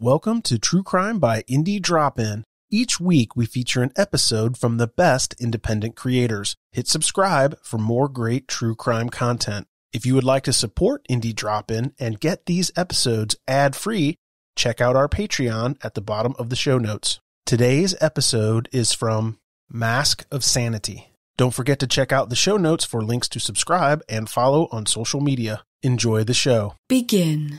Welcome to True Crime by Indie Drop In. Each week we feature an episode from the best independent creators. Hit subscribe for more great true crime content. If you would like to support Indie Drop In and get these episodes ad free, check out our Patreon at the bottom of the show notes. Today's episode is from Mask of Sanity. Don't forget to check out the show notes for links to subscribe and follow on social media. Enjoy the show. Begin.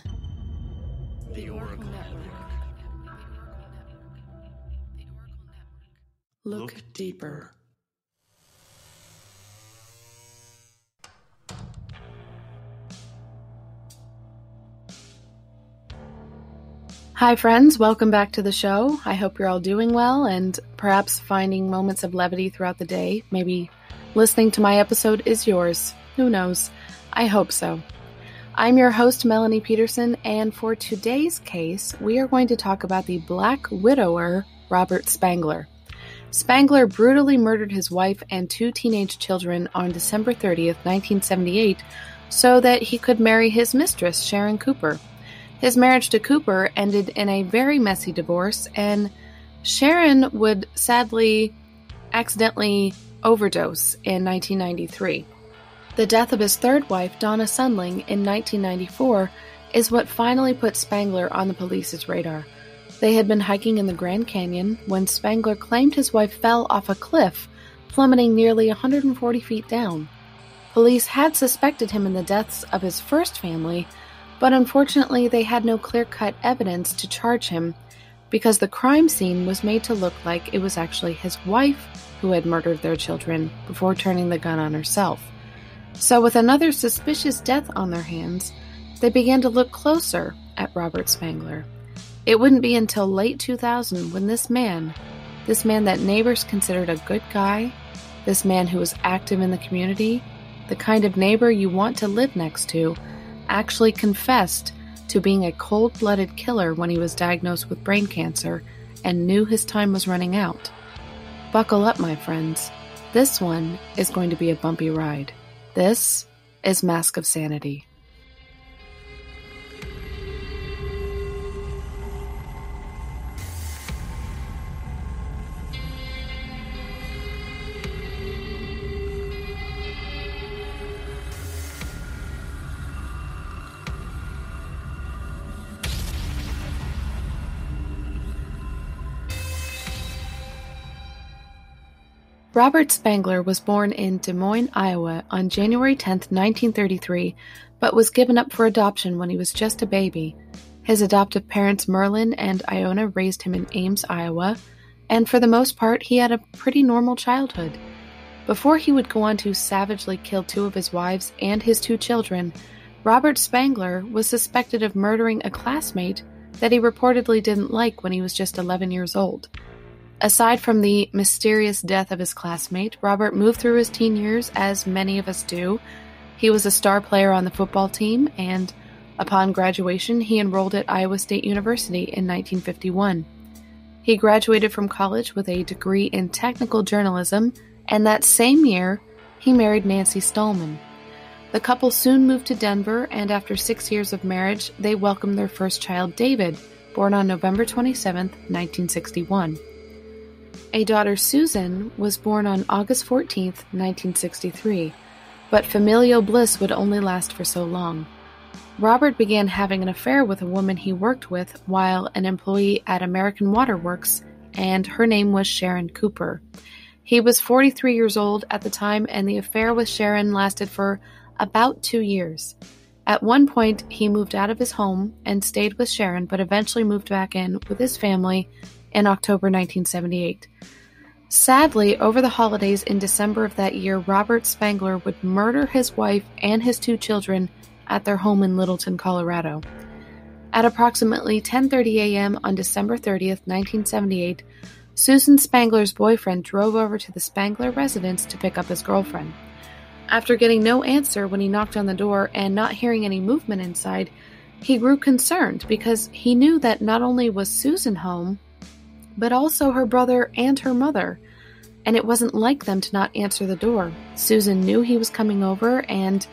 Look deeper. Hi, friends. Welcome back to the show. I hope you're all doing well and perhaps finding moments of levity throughout the day. Maybe listening to my episode is yours. Who knows? I hope so. I'm your host, Melanie Peterson, and for today's case, we are going to talk about the Black Widower, Robert Spangler. Spangler brutally murdered his wife and two teenage children on December 30th, 1978, so that he could marry his mistress, Sharon Cooper. His marriage to Cooper ended in a very messy divorce, and Sharon would sadly accidentally overdose in 1993. The death of his third wife, Donna Sundling, in 1994 is what finally put Spangler on the police's radar. They had been hiking in the Grand Canyon when Spangler claimed his wife fell off a cliff, plummeting nearly 140 feet down. Police had suspected him in the deaths of his first family, but unfortunately they had no clear cut evidence to charge him because the crime scene was made to look like it was actually his wife who had murdered their children before turning the gun on herself. So, with another suspicious death on their hands, they began to look closer at Robert Spangler. It wouldn't be until late 2000 when this man, this man that neighbors considered a good guy, this man who was active in the community, the kind of neighbor you want to live next to, actually confessed to being a cold blooded killer when he was diagnosed with brain cancer and knew his time was running out. Buckle up, my friends. This one is going to be a bumpy ride. This is Mask of Sanity. Robert Spangler was born in Des Moines, Iowa on January 10, 1933, but was given up for adoption when he was just a baby. His adoptive parents Merlin and Iona raised him in Ames, Iowa, and for the most part, he had a pretty normal childhood. Before he would go on to savagely kill two of his wives and his two children, Robert Spangler was suspected of murdering a classmate that he reportedly didn't like when he was just 11 years old. Aside from the mysterious death of his classmate, Robert moved through his teen years as many of us do. He was a star player on the football team, and upon graduation, he enrolled at Iowa State University in 1951. He graduated from college with a degree in technical journalism, and that same year, he married Nancy Stallman. The couple soon moved to Denver, and after six years of marriage, they welcomed their first child, David, born on November 27, 1961. A daughter, Susan, was born on August 14, 1963, but familial bliss would only last for so long. Robert began having an affair with a woman he worked with while an employee at American Water Works, and her name was Sharon Cooper. He was 43 years old at the time, and the affair with Sharon lasted for about two years. At one point, he moved out of his home and stayed with Sharon, but eventually moved back in with his family in October 1978. Sadly, over the holidays in December of that year, Robert Spangler would murder his wife and his two children at their home in Littleton, Colorado. At approximately 10:30 a.m. on December 30th, 1978, Susan Spangler's boyfriend drove over to the Spangler residence to pick up his girlfriend. After getting no answer when he knocked on the door and not hearing any movement inside, he grew concerned because he knew that not only was Susan home, but also her brother and her mother. And it wasn't like them to not answer the door. Susan knew he was coming over, and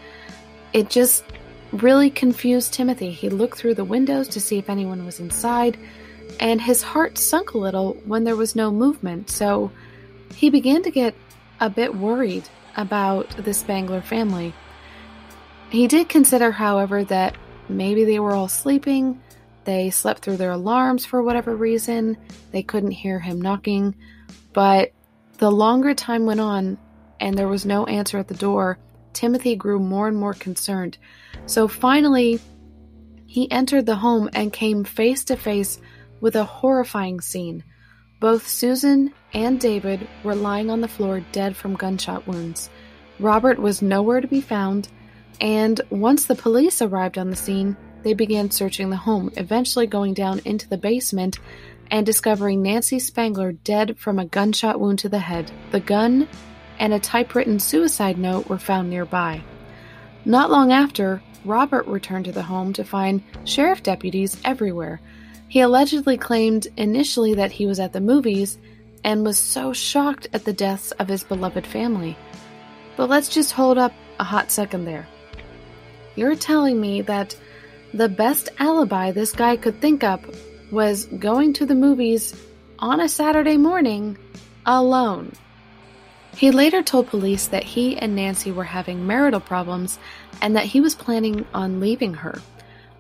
it just really confused Timothy. He looked through the windows to see if anyone was inside, and his heart sunk a little when there was no movement, so he began to get a bit worried about the Spangler family. He did consider, however, that maybe they were all sleeping, they slept through their alarms for whatever reason, they couldn't hear him knocking, but the longer time went on and there was no answer at the door, Timothy grew more and more concerned. So finally, he entered the home and came face to face with a horrifying scene. Both Susan and David were lying on the floor dead from gunshot wounds. Robert was nowhere to be found, and once the police arrived on the scene, they began searching the home, eventually going down into the basement and discovering Nancy Spangler dead from a gunshot wound to the head. The gun and a typewritten suicide note were found nearby. Not long after, Robert returned to the home to find sheriff deputies everywhere. He allegedly claimed initially that he was at the movies and was so shocked at the deaths of his beloved family. But let's just hold up a hot second there. You're telling me that the best alibi this guy could think up was going to the movies on a Saturday morning alone. He later told police that he and Nancy were having marital problems and that he was planning on leaving her.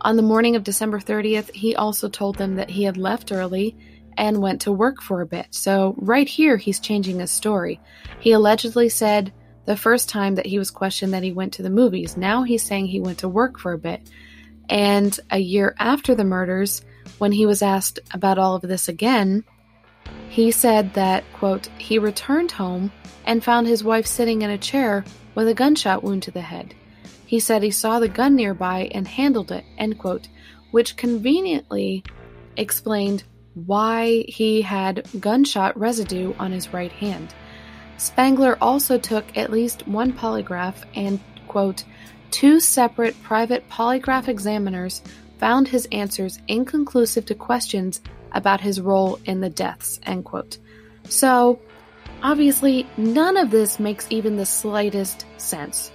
On the morning of December 30th, he also told them that he had left early and went to work for a bit. So, right here, he's changing his story. He allegedly said the first time that he was questioned that he went to the movies. Now he's saying he went to work for a bit. And a year after the murders, when he was asked about all of this again, he said that, quote, he returned home and found his wife sitting in a chair with a gunshot wound to the head. He said he saw the gun nearby and handled it, end quote, which conveniently explained why he had gunshot residue on his right hand. Spangler also took at least one polygraph and, quote, two separate private polygraph examiners found his answers inconclusive to questions about his role in the deaths. So, Obviously, none of this makes even the slightest sense.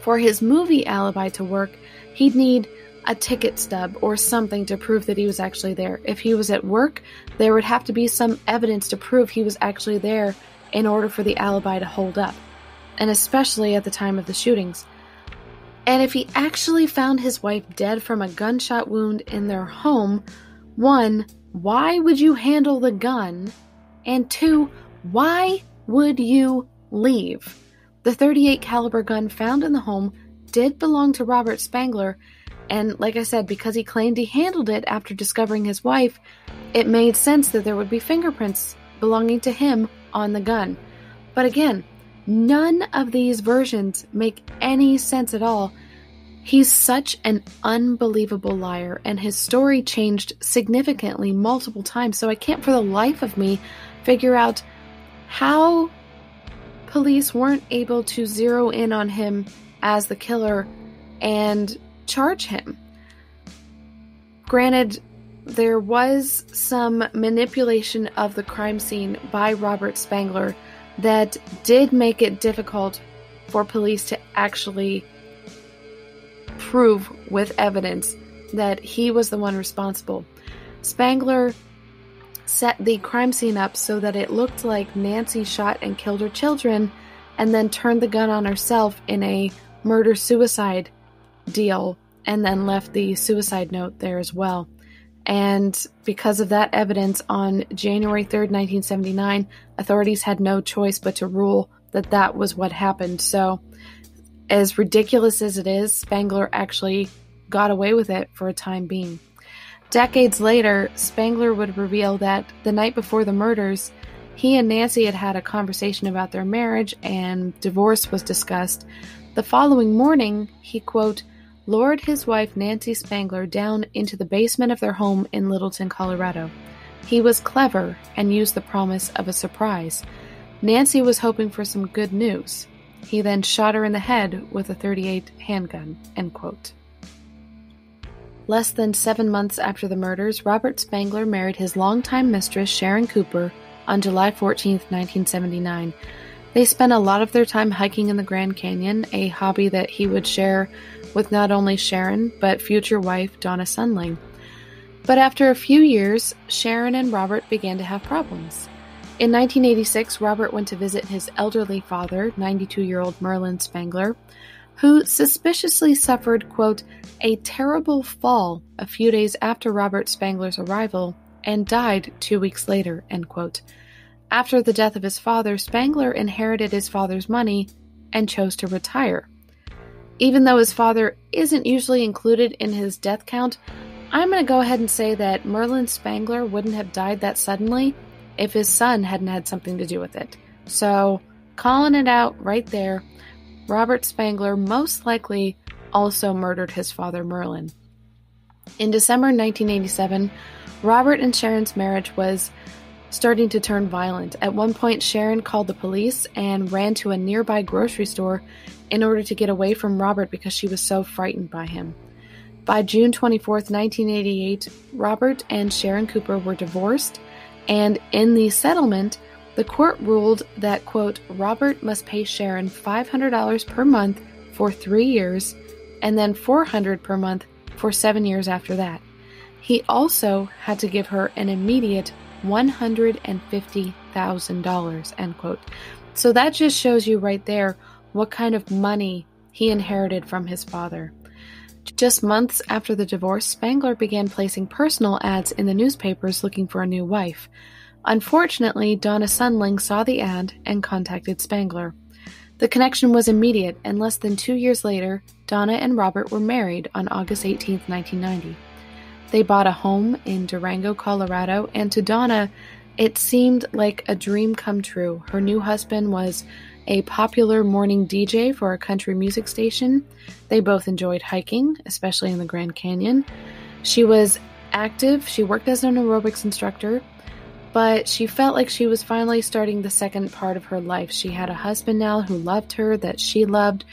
For his movie alibi to work, he'd need a ticket stub or something to prove that he was actually there. If he was at work, there would have to be some evidence to prove he was actually there in order for the alibi to hold up, and especially at the time of the shootings. And if he actually found his wife dead from a gunshot wound in their home, one, why would you handle the gun? And two, why would you leave? The 38 caliber gun found in the home did belong to Robert Spangler, and like I said, because he claimed he handled it after discovering his wife, it made sense that there would be fingerprints belonging to him on the gun. But again, none of these versions make any sense at all. He's such an unbelievable liar, and his story changed significantly multiple times, so I can't for the life of me figure out how police weren't able to zero in on him as the killer and charge him. Granted, there was some manipulation of the crime scene by Robert Spangler that did make it difficult for police to actually prove with evidence that he was the one responsible. Spangler set the crime scene up so that it looked like Nancy shot and killed her children and then turned the gun on herself in a murder suicide deal and then left the suicide note there as well. And because of that evidence, on January 3rd, 1979, authorities had no choice but to rule that that was what happened. So, as ridiculous as it is, Spangler actually got away with it for a time being. Decades later, Spangler would reveal that the night before the murders, he and Nancy had had a conversation about their marriage and divorce was discussed. The following morning, he, quote, lured his wife Nancy Spangler down into the basement of their home in Littleton, Colorado. He was clever and used the promise of a surprise. Nancy was hoping for some good news. He then shot her in the head with a 38 handgun. Less than seven months after the murders, Robert Spangler married his longtime mistress, Sharon Cooper, on July 14, 1979. They spent a lot of their time hiking in the Grand Canyon, a hobby that he would share with not only Sharon, but future wife Donna Sundling. But after a few years, Sharon and Robert began to have problems. In 1986, Robert went to visit his elderly father, 92 year old Merlin Spangler, who suspiciously suffered, quote, a terrible fall a few days after Robert Spangler's arrival and died two weeks later, end quote. After the death of his father, Spangler inherited his father's money and chose to retire. Even though his father isn't usually included in his death count, I'm going to go ahead and say that Merlin Spangler wouldn't have died that suddenly if his son hadn't had something to do with it. So, calling it out right there, Robert Spangler most likely also murdered his father Merlin. In December 1987, Robert and Sharon's marriage was starting to turn violent. At one point, Sharon called the police and ran to a nearby grocery store in order to get away from Robert because she was so frightened by him. By June 24, 1988, Robert and Sharon Cooper were divorced, and in the settlement, the court ruled that, quote, Robert must pay Sharon $500 per month for three years and then $400 per month for seven years after that. He also had to give her an immediate $150,000, end quote. So that just shows you right there what kind of money he inherited from his father. Just months after the divorce, Spangler began placing personal ads in the newspapers looking for a new wife. Unfortunately, Donna Sundling saw the ad and contacted Spangler. The connection was immediate, and less than two years later, Donna and Robert were married on August 18, 1990. They bought a home in Durango, Colorado, and to Donna, it seemed like a dream come true. Her new husband was a popular morning DJ for a country music station. They both enjoyed hiking, especially in the Grand Canyon. She was active, she worked as an aerobics instructor, but she felt like she was finally starting the second part of her life. She had a husband now who loved her, that she loved.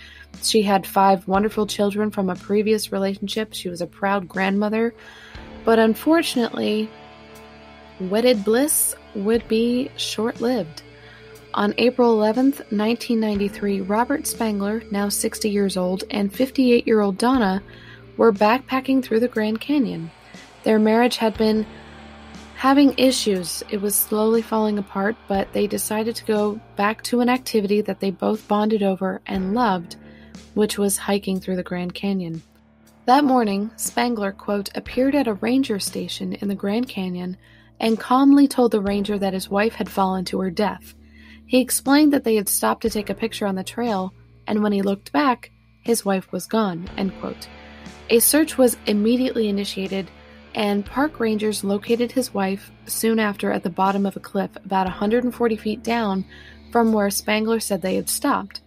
She had five wonderful children from a previous relationship. She was a proud grandmother. But unfortunately, wedded bliss would be short lived. On April 11th, 1993, Robert Spangler, now 60 years old, and 58 year old Donna were backpacking through the Grand Canyon. Their marriage had been having issues. It was slowly falling apart, but they decided to go back to an activity that they both bonded over and loved, which was hiking through the Grand Canyon. That morning, Spangler, quote, appeared at a ranger station in the Grand Canyon and calmly told the ranger that his wife had fallen to her death. He explained that they had stopped to take a picture on the trail, and when he looked back, his wife was gone, end quote. A search was immediately initiated and park rangers located his wife soon after at the bottom of a cliff about 140 feet down from where Spangler said they had stopped.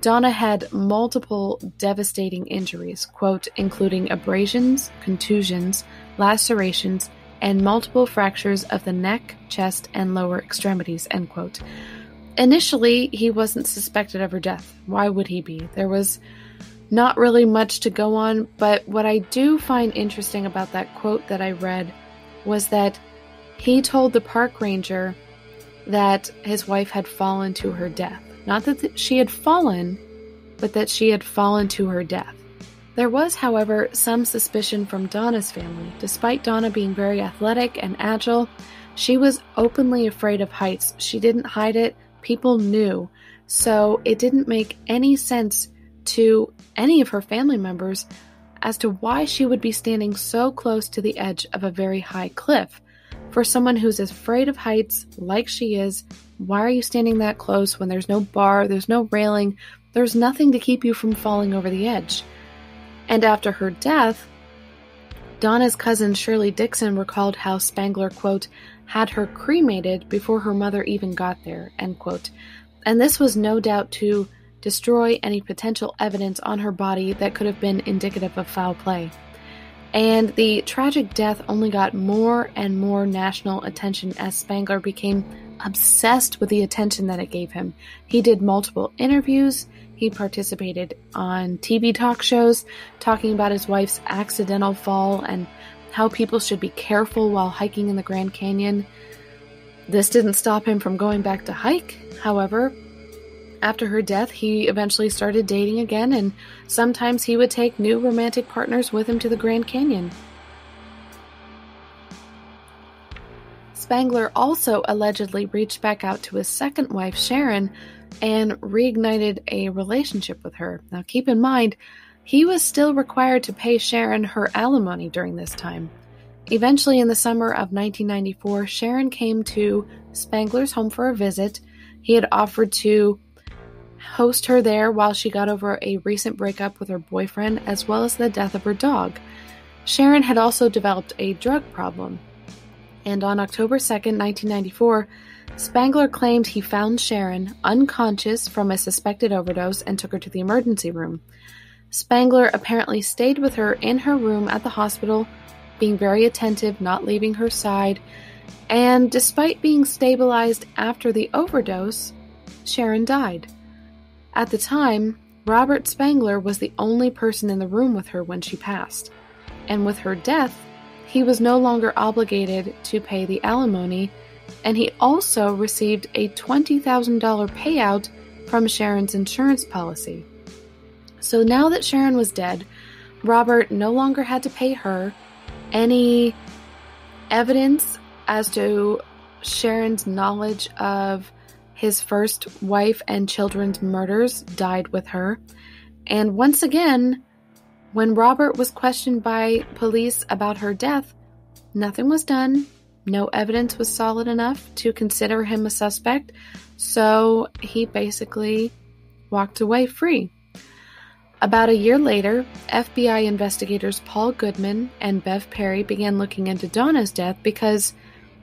Donna had multiple devastating injuries, quote, including abrasions, contusions, lacerations, and multiple fractures of the neck, chest, and lower extremities, end quote. Initially, he wasn't suspected of her death. Why would he be? There was not really much to go on, but what I do find interesting about that quote that I read was that he told the park ranger that his wife had fallen to her death. Not that she had fallen, but that she had fallen to her death. There was, however, some suspicion from Donna's family. Despite Donna being very athletic and agile, she was openly afraid of heights. She didn't hide it, people knew. So it didn't make any sense to any of her family members as to why she would be standing so close to the edge of a very high cliff. For someone who's afraid of heights, like she is, why are you standing that close when there's no bar, there's no railing, there's nothing to keep you from falling over the edge? And after her death, Donna's cousin Shirley Dixon recalled how Spangler, quote, had her cremated before her mother even got there, end quote. And this was no doubt to destroy any potential evidence on her body that could have been indicative of foul play. And the tragic death only got more and more national attention as Spangler became obsessed with the attention that it gave him. He did multiple interviews, he participated on TV talk shows talking about his wife's accidental fall and how people should be careful while hiking in the Grand Canyon. This didn't stop him from going back to hike, however, After her death, he eventually started dating again, and sometimes he would take new romantic partners with him to the Grand Canyon. Spangler also allegedly reached back out to his second wife, Sharon, and reignited a relationship with her. Now, keep in mind, he was still required to pay Sharon her alimony during this time. Eventually, in the summer of 1994, Sharon came to Spangler's home for a visit. He had offered to host her there while she got over a recent breakup with her boyfriend, as well as the death of her dog. Sharon had also developed a drug problem. And on October 2nd, 1994, Spangler claimed he found Sharon unconscious from a suspected overdose and took her to the emergency room. Spangler apparently stayed with her in her room at the hospital, being very attentive, not leaving her side, and despite being stabilized after the overdose, Sharon died. At the time, Robert Spangler was the only person in the room with her when she passed, and with her death, he was no longer obligated to pay the alimony, and he also received a $20,000 payout from Sharon's insurance policy. So now that Sharon was dead, Robert no longer had to pay her any evidence as to Sharon's knowledge of his first wife and children's murders died with her. And once again, when Robert was questioned by police about her death, nothing was done. No evidence was solid enough to consider him a suspect, so he basically walked away free. About a year later, FBI investigators Paul Goodman and Bev Perry began looking into Donna's death because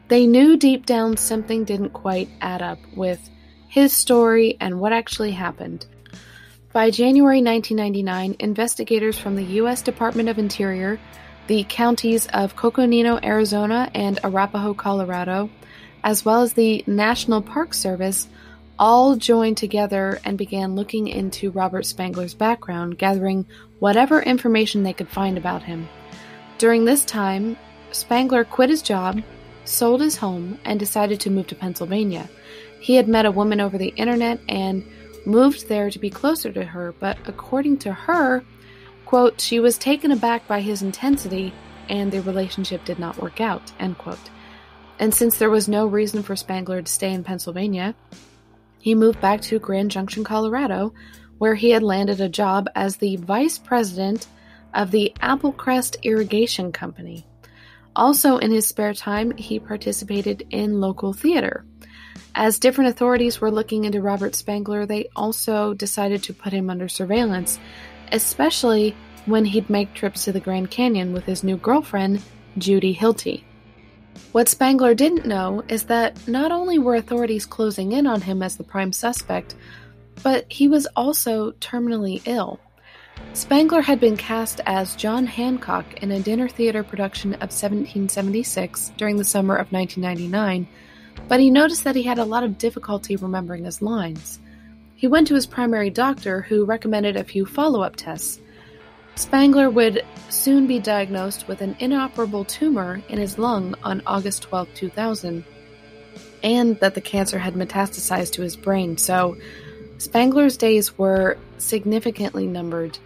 they knew deep down something didn't quite add up with his story and what actually happened. By January 1999, investigators from the U.S. Department of Interior, the counties of Coconino, Arizona, and Arapahoe, Colorado, as well as the National Park Service, all joined together and began looking into Robert Spangler's background, gathering whatever information they could find about him. During this time, Spangler quit his job, sold his home, and decided to move to Pennsylvania. He had met a woman over the internet and moved there to be closer to her, but according to her, quote, she was taken aback by his intensity and their relationship did not work out, end quote. And since there was no reason for Spangler to stay in Pennsylvania, he moved back to Grand Junction, Colorado, where he had landed a job as the vice president of the Applecrest Irrigation Company. Also, in his spare time, he participated in local theater. As different authorities were looking into Robert Spangler, they also decided to put him under surveillance, especially when he'd make trips to the Grand Canyon with his new girlfriend, Judy Hilty. What Spangler didn't know is that not only were authorities closing in on him as the prime suspect, but he was also terminally ill. Spangler had been cast as John Hancock in a dinner theater production of 1776 during the summer of 1999, but he noticed that he had a lot of difficulty remembering his lines. He went to his primary doctor, who recommended a few follow up tests. Spangler would soon be diagnosed with an inoperable tumor in his lung on August 12, 2000, and that the cancer had metastasized to his brain, so Spangler's days were significantly numbered.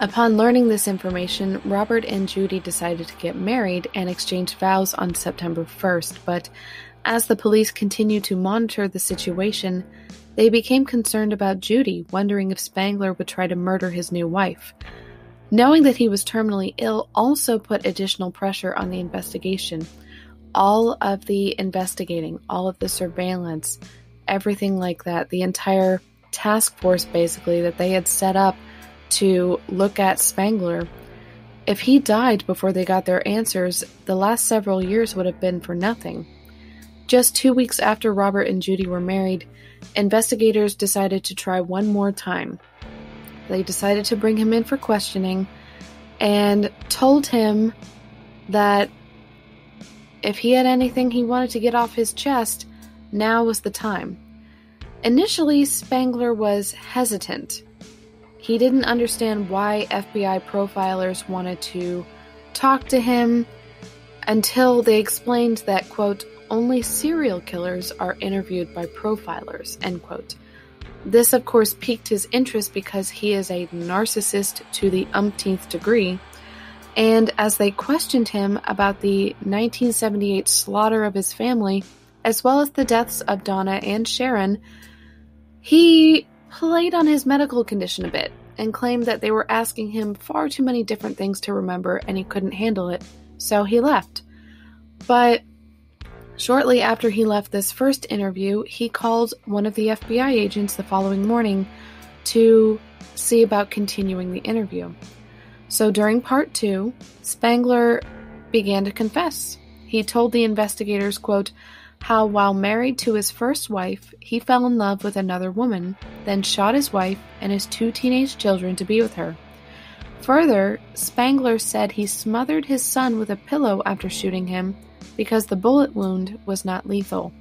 Upon learning this information, Robert and Judy decided to get married and exchange vows on September 1st, but as the police continued to monitor the situation, they became concerned about Judy, wondering if Spangler would try to murder his new wife. Knowing that he was terminally ill also put additional pressure on the investigation. All of the investigating, all of the surveillance, everything like that, the entire task force basically that they had set up to look at Spangler. If he died before they got their answers, the last several years would have been for nothing. Just two weeks after Robert and Judy were married, investigators decided to try one more time. They decided to bring him in for questioning and told him that if he had anything he wanted to get off his chest, now was the time. Initially, Spangler was hesitant. He didn't understand why FBI profilers wanted to talk to him until they explained that, quote, only serial killers are interviewed by profilers, end quote. This, of course, piqued his interest because he is a narcissist to the umpteenth degree. And as they questioned him about the 1978 slaughter of his family, as well as the deaths of Donna and Sharon, he played on his medical condition a bit and claimed that they were asking him far too many different things to remember and he couldn't handle it, so he left. But shortly after he left this first interview, he called one of the FBI agents the following morning to see about continuing the interview. So during part two, Spangler began to confess. He told the investigators, quote, how while married to his first wife, he fell in love with another woman, then shot his wife and his two teenage children to be with her. Further, Spangler said he smothered his son with a pillow after shooting him because the bullet wound was not lethal.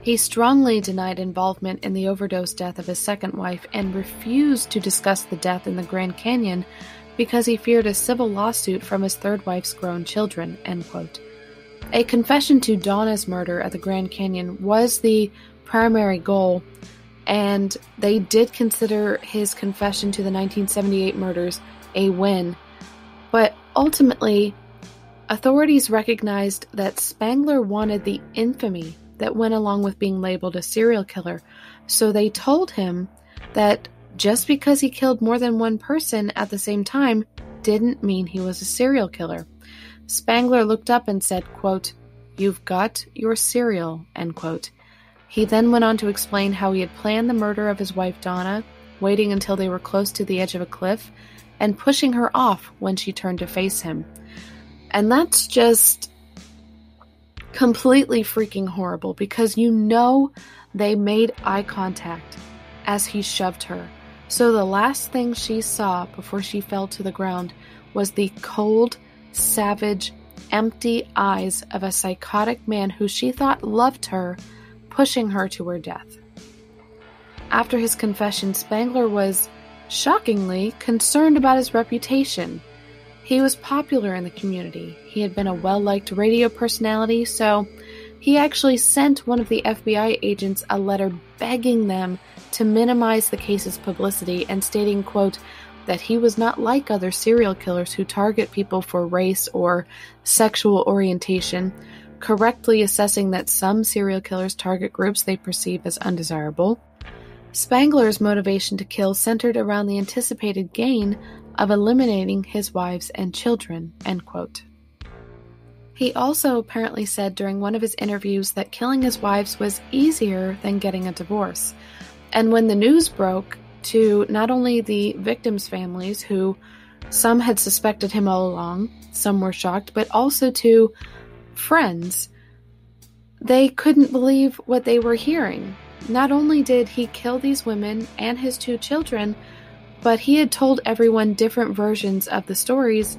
He strongly denied involvement in the overdose death of his second wife and refused to discuss the death in the Grand Canyon because he feared a civil lawsuit from his third wife's grown children. A confession to Donna's murder at the Grand Canyon was the primary goal, and they did consider his confession to the 1978 murders a win. But ultimately, authorities recognized that Spangler wanted the infamy that went along with being labeled a serial killer, so they told him that just because he killed more than one person at the same time didn't mean he was a serial killer. Spangler looked up and said, quote, You've got your serial, end quote. He then went on to explain how he had planned the murder of his wife Donna, waiting until they were close to the edge of a cliff, and pushing her off when she turned to face him. And that's just completely freaking horrible because you know they made eye contact as he shoved her. So the last thing she saw before she fell to the ground was the cold, savage, empty eyes of a psychotic man who she thought loved her, pushing her to her death. After his confession, Spangler was, shockingly, concerned about his reputation. He was popular in the community. He had been a well liked radio personality, so he actually sent one of the FBI agents a letter begging them to minimize the case's publicity and stating, quote, that he was not like other serial killers who target people for race or sexual orientation, correctly assessing that some serial killers target groups they perceive as undesirable. Spangler's motivation to kill centered around the anticipated gain of eliminating his wives and children. He also apparently said during one of his interviews that killing his wives was easier than getting a divorce. And when the news broke, to not only the victims' families, who some had suspected him all along, some were shocked, but also to friends. They couldn't believe what they were hearing. Not only did he kill these women and his two children, but he had told everyone different versions of the stories,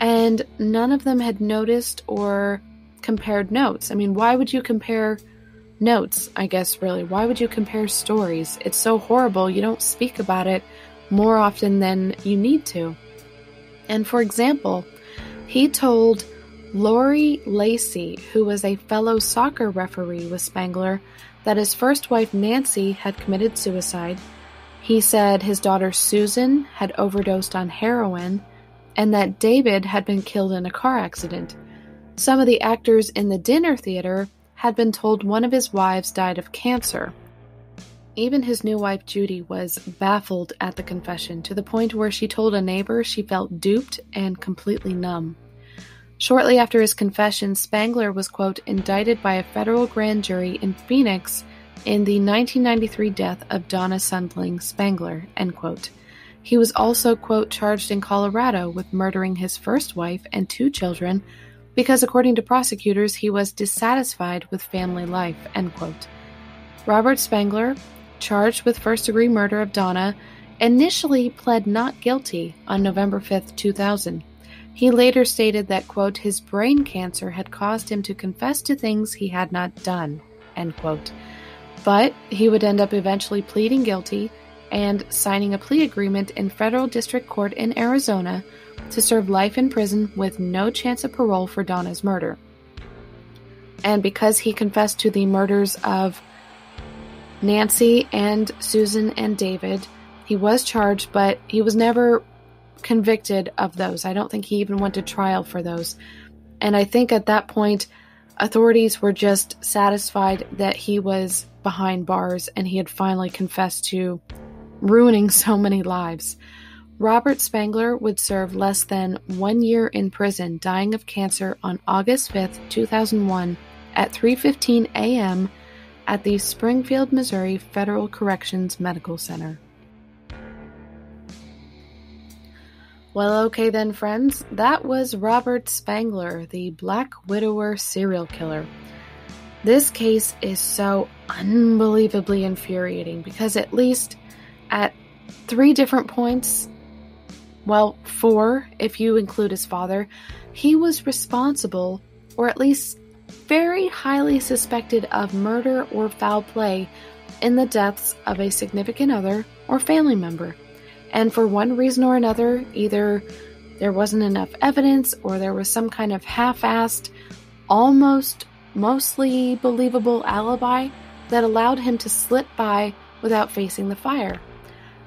and none of them had noticed or compared notes. I mean, why would you compare notes, I guess, really. Why would you compare stories? It's so horrible, you don't speak about it more often than you need to. And for example, he told Laurie Lacey, who was a fellow soccer referee with Spangler, that his first wife Nancy had committed suicide. He said his daughter Susan had overdosed on heroin, and that David had been killed in a car accident. Some of the actors in the dinner theater had been told one of his wives died of cancer. Even his new wife Judy was baffled at the confession to the point where she told a neighbor she felt duped and completely numb. Shortly after his confession, Spangler was, quote, indicted by a federal grand jury in Phoenix in the 1993 death of Donna Sundling Spangler, end quote. He was also, quote, charged in Colorado with murdering his first wife and two children because according to prosecutors, he was dissatisfied with family life. Robert Spangler, charged with first degree murder of Donna, initially pled not guilty on November 5, 2000. He later stated that, quote, his brain cancer had caused him to confess to things he had not done, end quote. But he would end up eventually pleading guilty and signing a plea agreement in federal district court in Arizona to serve life in prison with no chance of parole for Donna's murder. And because he confessed to the murders of Nancy and Susan and David. He was charged, but he was never convicted of those. I don't think he even went to trial for those. And I think at that point, authorities were just satisfied that he was behind bars and he had finally confessed to ruining so many lives. Robert Spangler would serve less than one year in prison, dying of cancer on August 5th, 2001, at 3:15 a.m. at the Springfield, Missouri Federal Corrections Medical Center. Well, okay then, friends. That was Robert Spangler, the Black Widower serial killer. This case is so unbelievably infuriating because at least at three different points, well, four if you include his father, he was responsible, or at least very highly suspected of murder or foul play in the deaths of a significant other or family member. And for one reason or another, either there wasn't enough evidence or there was some kind of half assed, almost mostly believable alibi that allowed him to slip by without facing the fire.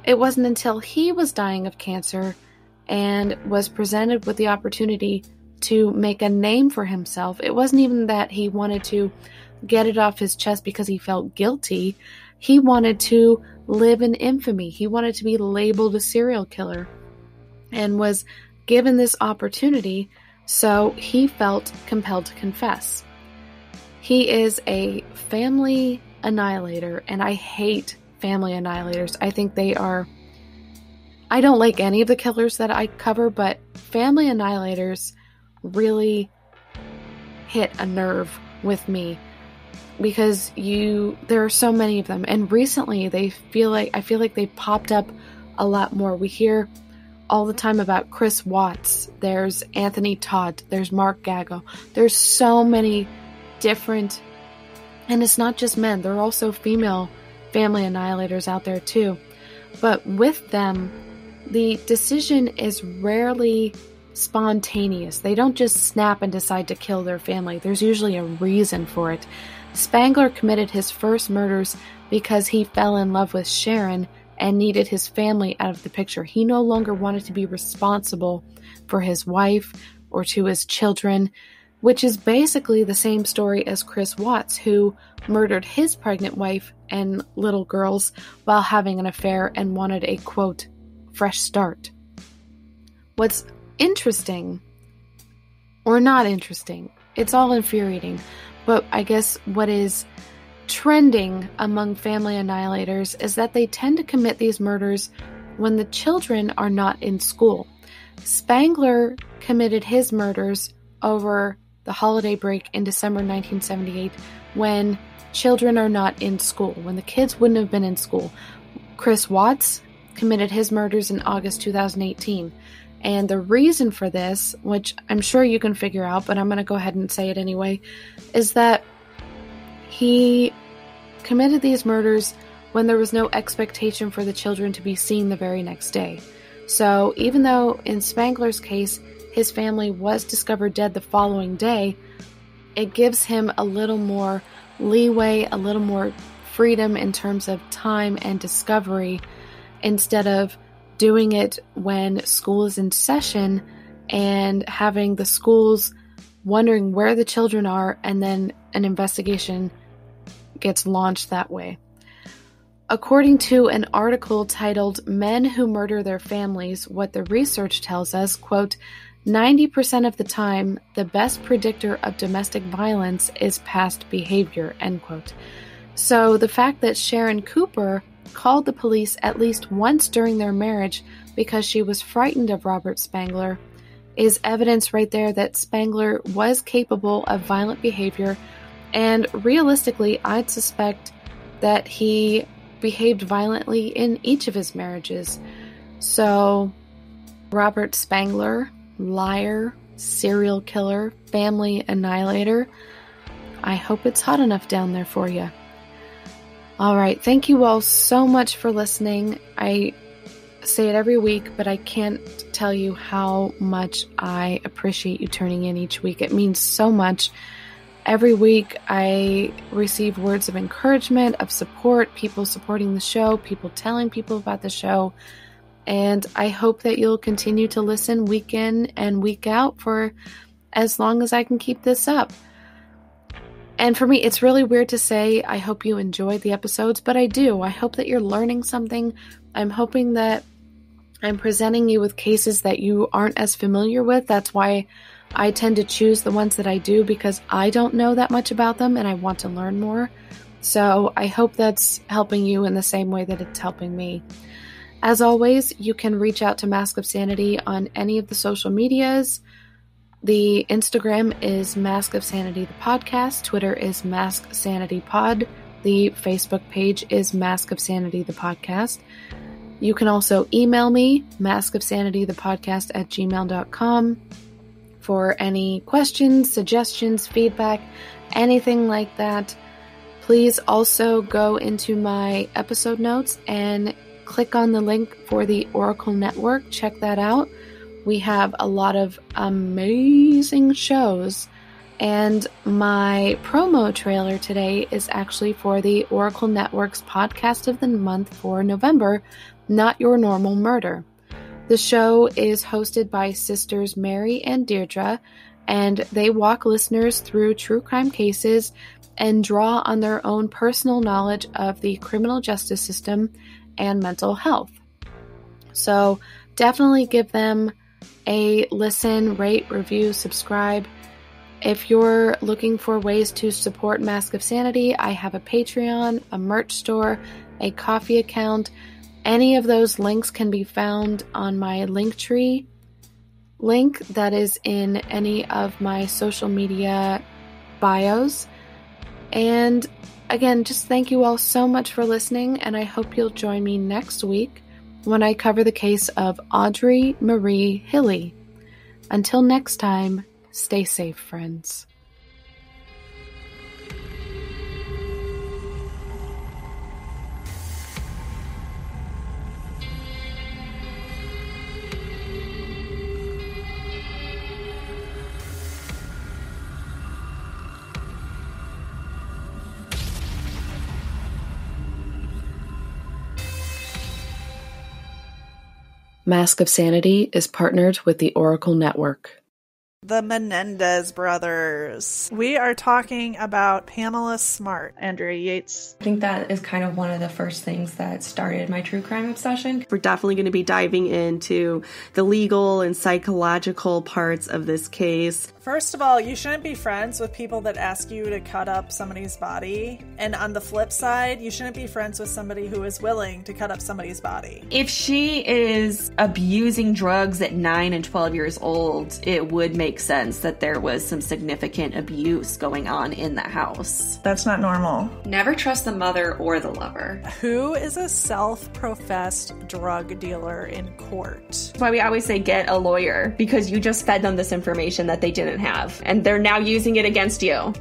It wasn't until he was dying of cancer and was presented with the opportunity to make a name for himself. It wasn't even that he wanted to get it off his chest because he felt guilty. He wanted to live in infamy. He wanted to be labeled a serial killer and was given this opportunity, so he felt compelled to confess. He is a family annihilator, and I hate family annihilators. I think they are. I don't like any of the killers that I cover, but family annihilators really hit a nerve with me because you there are so many of them and recently they feel like I feel like they popped up a lot more. We hear all the time about Chris Watts, there's Anthony Todd, there's Mark Gago. There's so many different and it's not just men, there are also female family annihilators out there too. But with them, the decision is rarely spontaneous. They don't just snap and decide to kill their family. There's usually a reason for it. Spangler committed his first murders because he fell in love with Sharon and needed his family out of the picture. He no longer wanted to be responsible for his wife or to his children, which is basically the same story as Chris Watts, who murdered his pregnant wife and little girls while having an affair and wanted a quote, fresh start. What's interesting, or not interesting, it's all infuriating, but I guess what is trending among family annihilators is that they tend to commit these murders when the children are not in school. Spangler committed his murders over the holiday break in December 1978 when children are not in school, when the kids wouldn't have been in school. Chris Watts committed his murders in August 2018. And the reason for this, which I'm sure you can figure out, but I'm going to go ahead and say it anyway, is that he committed these murders when there was no expectation for the children to be seen the very next day. So, even though in Spangler's case his family was discovered dead the following day, it gives him a little more leeway, a little more freedom in terms of time and discovery instead of doing it when school is in session and having the schools wondering where the children are and then an investigation gets launched that way. According to an article titled Men Who Murder Their Families, what the research tells us, quote, 90% of the time, the best predictor of domestic violence is past behavior, end quote. So the fact that Sharon Cooper called the police at least once during their marriage because she was frightened of Robert Spangler is evidence right there that Spangler was capable of violent behavior, and realistically, I'd suspect that he behaved violently in each of his marriages. So, Robert Spangler, liar, serial killer, family annihilator, I hope it's hot enough down there for you. All right. Thank you all so much for listening. I say it every week, but I can't tell you how much I appreciate you turning in each week. It means so much. every week I receive words of encouragement, of support, people supporting the show, people telling people about the show. And I hope that you'll continue to listen week in and week out for as long as I can keep this up. And for me, it's really weird to say, I hope you enjoyed the episodes, but I do. I hope that you're learning something. I'm hoping that I'm presenting you with cases that you aren't as familiar with. That's why I tend to choose the ones that I do because I don't know that much about them and I want to learn more. So I hope that's helping you in the same way that it's helping me. As always, you can reach out to Mask of Sanity on any of the social medias. The Instagram is Mask of Sanity the podcast, Twitter is Mask Sanity Pod, the Facebook page is Mask of Sanity the podcast. You can also email me, Mask of Sanity the podcast at gmail.com for any questions, suggestions, feedback, anything like that. Please also go into my episode notes and click on the link for the Oracle Network. Check that out. We have a lot of amazing shows. And my promo trailer today is actually for the Oracle Network's podcast of the month for November, Not Your Normal Murder. The show is hosted by sisters Mary and Deirdre, and they walk listeners through true crime cases and draw on their own personal knowledge of the criminal justice system and mental health. So definitely give them a listen, rate, review, subscribe. If you're looking for ways to support Mask of Sanity, I have a Patreon, a merch store, a Ko-fi account. Any of those links can be found on my Linktree link that is in any of my social media bios. And again, just thank you all so much for listening, and I hope you'll join me next week when I cover the case of Audrey Marie Hilley. Until next time, stay safe, friends. Mask of Sanity is partnered with the Oracle Network. The Menendez brothers. We are talking about Pamela Smart, Andrea Yates. I think that is kind of one of the first things that started my true crime obsession. We're definitely going to be diving into the legal and psychological parts of this case. First of all, you shouldn't be friends with people that ask you to cut up somebody's body. And on the flip side, you shouldn't be friends with somebody who is willing to cut up somebody's body. If she is abusing drugs at 9 and 12 years old, it would make sense that there was some significant abuse going on in the house. That's not normal. Never trust the mother or the lover. Who is a self professed drug dealer in court? That's why we always say get a lawyer because you just fed them this information that they didn't have, and they're now using it against you.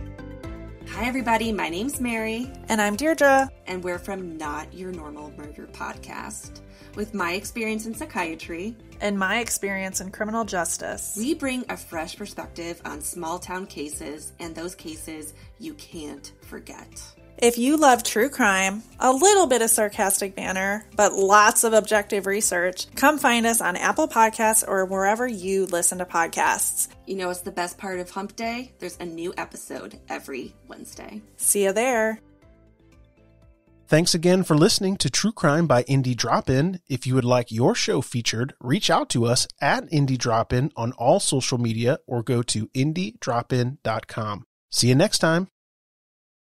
Hi, everybody. My name's Mary. And I'm Deirdre. And we're from Not Your Normal Murder podcast. With my experience in psychiatry and my experience in criminal justice, we bring a fresh perspective on small town cases and those cases you can't forget. If you love true crime, a little bit of sarcastic banter, but lots of objective research, come find us on Apple Podcasts or wherever you listen to podcasts. You know what's the best part of Hump Day? There's a new episode every Wednesday. See you there. Thanks again for listening to True Crime by Indie Drop In. If you would like your show featured, reach out to us at Indie Drop In on all social media or go to indiedropin.com. See you next time.